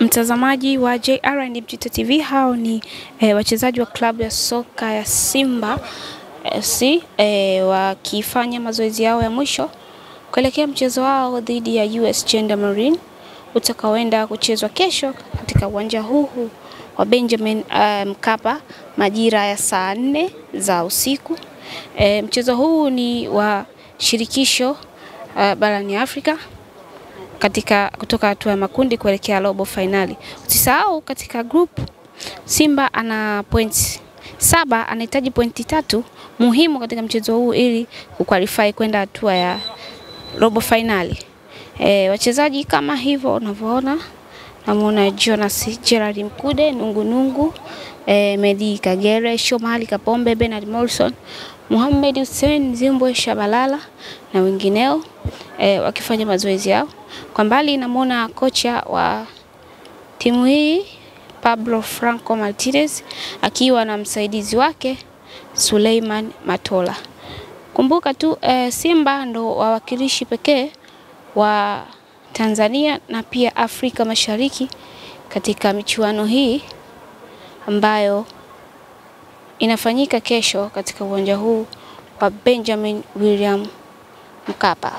Mtazamaji wa JR Digital TV, hao ni e, wachezaji wa klabu ya soka ya Simba FC e, wakifanya mazoezi yao ya mwisho kuelekea mchezo wao dhidi ya US Gendarmerie utakaoenda kuchezwa kesho katika uwanja huu wa Benjamin Mkapa um, majira ya saa nne za usiku. E, mchezo huu ni wa shirikisho uh, barani Afrika katika kutoka hatua ya makundi kuelekea robo fainali. Usisahau katika group Simba ana points saba, anahitaji pointi tatu muhimu katika mchezo huu ili kuqualify kwenda hatua ya robo fainali. E, wachezaji kama hivyo unavyoona, namuona Jonas Gerard Mkude, Nungunungu Nungu, e, Medi Kagere, Shomali Kapombe, Bernard Morrison, Muhammad Hussein Zimbwe Shabalala na wengineo e, wakifanya mazoezi yao. Kwa mbali namuona kocha wa timu hii Pablo Franco Martinez akiwa na msaidizi wake Suleiman Matola. Kumbuka tu e, Simba ndo wawakilishi pekee wa Tanzania na pia Afrika Mashariki katika michuano hii ambayo inafanyika kesho katika uwanja huu wa Benjamin William Mkapa.